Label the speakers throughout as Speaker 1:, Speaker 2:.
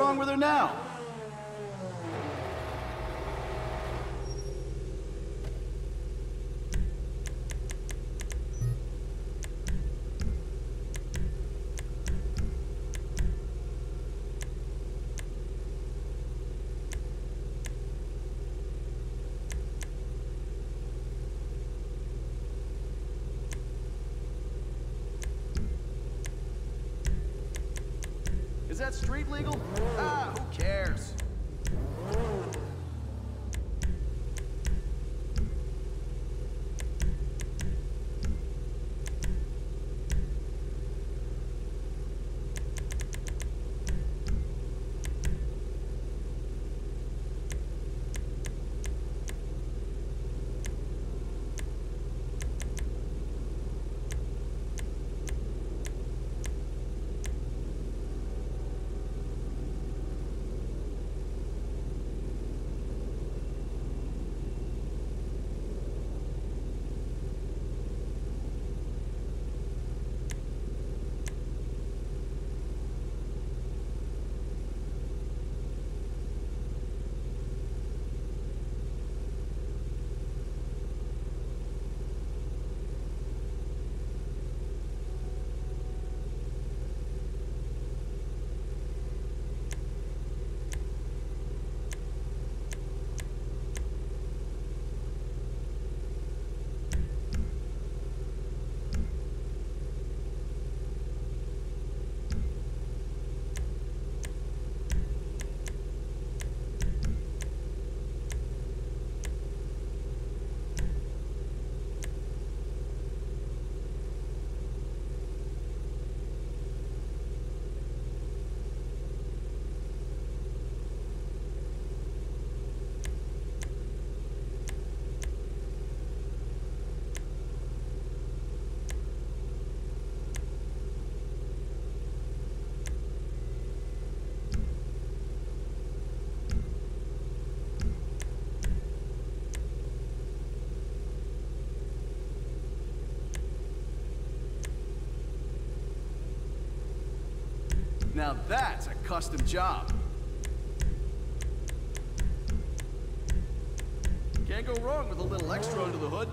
Speaker 1: wrong with her now? That street legal? Ah, who cares? Now that's a custom job. Can't go wrong with a little extra under the hood.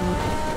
Speaker 2: Bye.